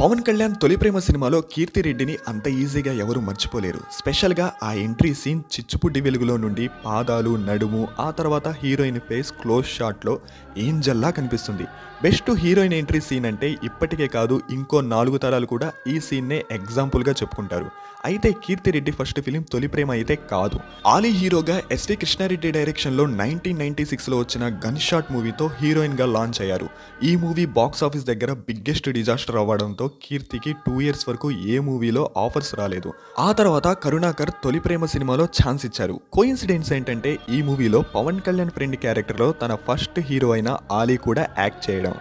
పవన్ కళ్యాణ్ తొలి ప్రేమ సినిమాలో కీర్తిరెడ్డిని అంత ఈజీగా ఎవరు మర్చిపోలేరు. స్పెషల్గా ఆ ఎంట్రీ సీన్ చిచ్చుపుడ్డి వెలుగులో నుండి పాదాలు నడుము ఆ తర్వాత హీరోయిన్ ఫేస్ క్లోజ్ షాట్లో ఏంజల్లా కనిపిస్తుంది. బెస్ట్ హీరోయిన్ ఎంట్రీ సీన్ అంటే ఇప్పటికే కాదు ఇంకో నాలుగు తరాలు కూడా ఈ సీన్నే ఎగ్జాంపుల్గా చెప్పుకుంటారు. అయితే కీర్తి రెడ్డి ఫస్ట్ ఫిలిం తొలి ప్రేమ అయితే కాదు. ఆలీ హీరోగా ఎస్వి కృష్ణారెడ్డి డైరెక్షన్లో నైన్టీన్ నైన్టీ సిక్స్లో వచ్చిన గన్ షాట్ మూవీతో హీరోయిన్గా లాంచ్ అయ్యారు. ఈ మూవీ బాక్స్ ఆఫీస్ దగ్గర బిగ్గెస్ట్ డిజాస్టర్ అవ్వడంతో కీర్తికి టూ ఇయర్స్ వరకు ఏ మూవీలో ఆఫర్స్ రాలేదు. ఆ తర్వాత కరుణాకర్ తొలి ప్రేమ సినిమాలో ఛాన్స్ ఇచ్చారు. కోయిన్సిడెన్స్ ఏంటంటే ఈ మూవీలో పవన్ కళ్యాణ్ ఫ్రెండ్ క్యారెక్టర్లో తన ఫస్ట్ హీరో అయిన ఆలీ కూడా యాక్ట్ చేయడం.